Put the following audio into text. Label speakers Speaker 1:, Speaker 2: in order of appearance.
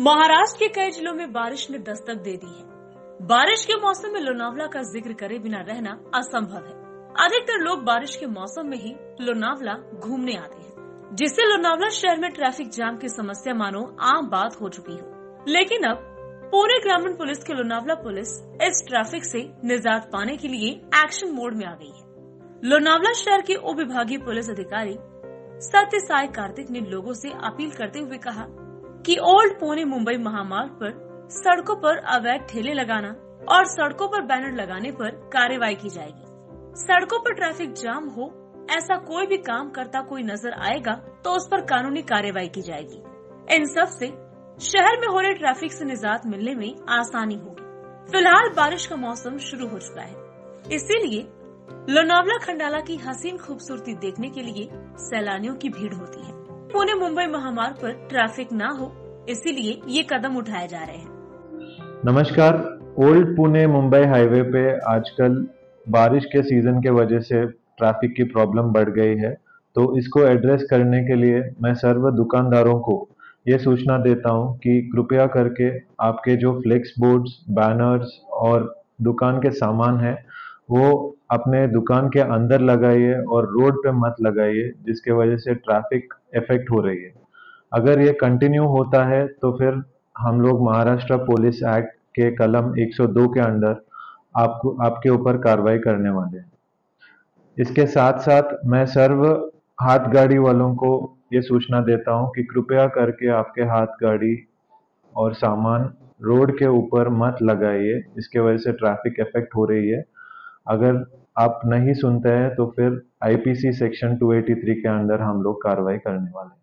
Speaker 1: महाराष्ट्र के कई जिलों में बारिश ने दस्तक दे दी है। बारिश के मौसम में लोनावला का ज़िक्र करे बिना रहना असंभव है। अधिकतर लोग बारिश के मौसम में ही लोनावला घूमने आते हैं, जिससे लोनावला शहर में ट्रैफ़िक जाम की समस्या मानो आम बात हो चुकी हो। लेकिन अब पूरे ग्रामीण पुलिस के लोनावला पुलिस इस ट्रैफ़िक से निजात पाने के लिए एक्शन मोड में आ गई है। लोनावला शहर के उप विभागीय पुलिस अधिकारी सत्य साई कार्तिक ने लोगों से अपील करते हुए कहा कि ओल्ड पुणे मुंबई महामार्ग पर सड़कों पर अवैध ठेले लगाना और सड़कों पर बैनर लगाने पर कार्रवाई की जाएगी। सड़कों पर ट्रैफ़िक जाम हो, ऐसा कोई भी काम करता कोई नज़र आएगा तो उस पर कानूनी कार्रवाई की जाएगी। इन सबसे शहर में हो रहे ट्रैफ़िक से निजात मिलने में आसानी होगी। फ़िलहाल बारिश का मौसम शुरू हो चुका है। इसीलिए लोनावला खंडाला की हसीन खूबसूरती देखने के लिए सैलानियों की भीड़ होती है। पुणे मुंबई महामार्ग पर ट्रैफ़िक न हो, इसीलिए ये कदम उठाए जा रहे हैं।
Speaker 2: नमस्कार, ओल्ड पुणे मुंबई हाईवे पे आजकल बारिश के सीज़न के वजह से ट्रैफ़िक की प्रॉब्लम बढ़ गई है। तो इसको एड्रेस करने के लिए मैं सर्व दुकानदारों को ये सूचना देता हूँ कि कृपया करके आपके जो फ्लेक्स बोर्ड्स, बैनर्स और दुकान के सामान है वो अपने दुकान के अंदर लगाइए और रोड पे मत लगाइए, जिसके वजह से ट्रैफ़िक इफ़ेक्ट हो रही है। अगर ये कंटिन्यू होता है तो फिर हम लोग महाराष्ट्र पुलिस एक्ट के कलम 102 के अंदर आपको, आपके ऊपर कार्रवाई करने वाले हैं। इसके साथ साथ मैं सर्व हाथ गाड़ी वालों को ये सूचना देता हूँ कि कृपया करके आपके हाथ गाड़ी और सामान रोड के ऊपर मत लगाइए इसके वजह से ट्रैफ़िक इफ़ेक्ट हो रही है। अगर आप नहीं सुनते हैं तो फिर आईपीसी सेक्शन 283 के अंदर हम लोग कार्रवाई करने वाले हैं।